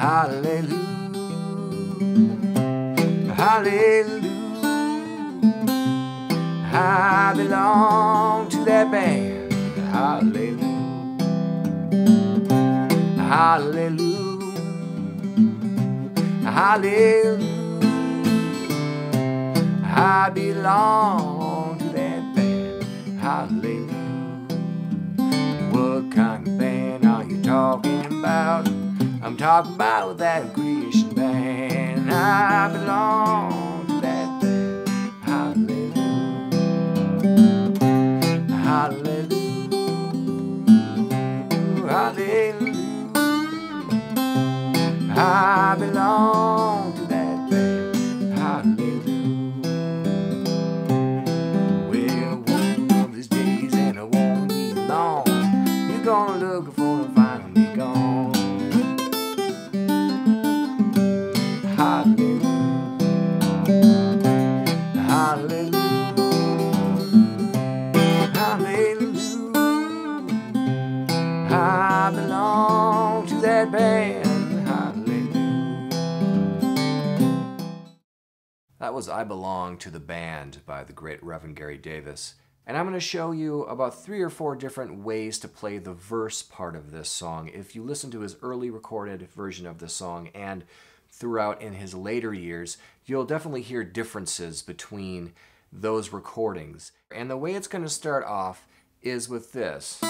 Hallelujah. Hallelujah. I belong to that band. Hallelujah. Hallelujah. Hallelujah. I belong to that band. Hallelujah. What kind of band are you talking? I'm talking about that creation band. I belong that band. Hallelujah. That was I Belong to the Band by the great Reverend Gary Davis. And I'm going to show you about three or four different ways to play the verse part of this song. If you listen to his early recorded version of the song and throughout in his later years, you'll definitely hear differences between those recordings. And the way it's going to start off is with this.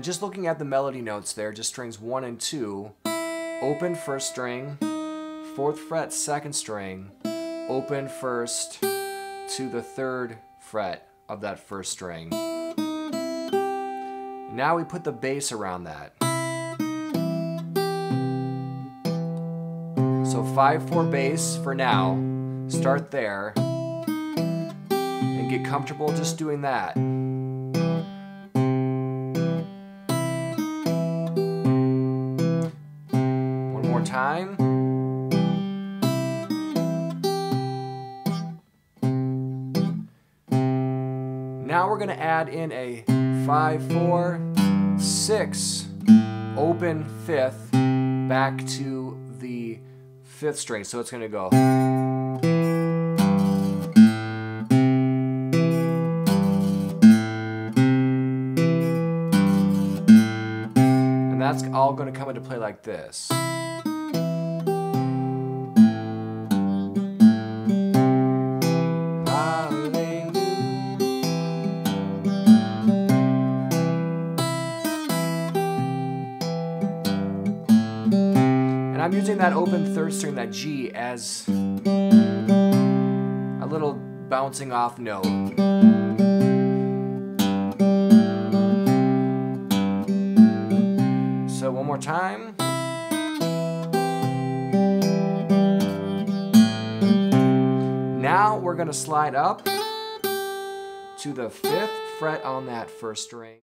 And just looking at the melody notes there, just strings one and two, open first string, fourth fret second string, open first to the third fret of that first string. Now we put the bass around that. So 5-4 bass for now. Start there. And get comfortable just doing that. Time. Now we're going to add in a 5-4, 6, open fifth, back to the fifth string. So it's going to go. And that's all going to come into play like this. And I'm using that open third string, that G, as a little bouncing off note. So one more time. Now we're going to slide up to the fifth fret on that first string.